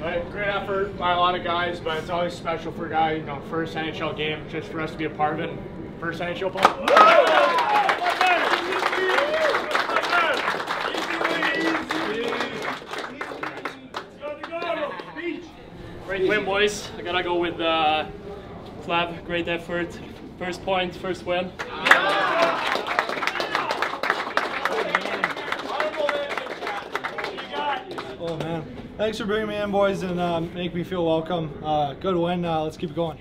Right, great effort by a lot of guys, but it's always special for a guy, you know, first NHL game, just for us to be a part of it. First NHL point. Great win, boys. I gotta go with uh, Flav. Great effort. First point, first win. Oh man, thanks for bringing me in, boys, and uh, make me feel welcome. Uh, good win. Uh, let's keep it going.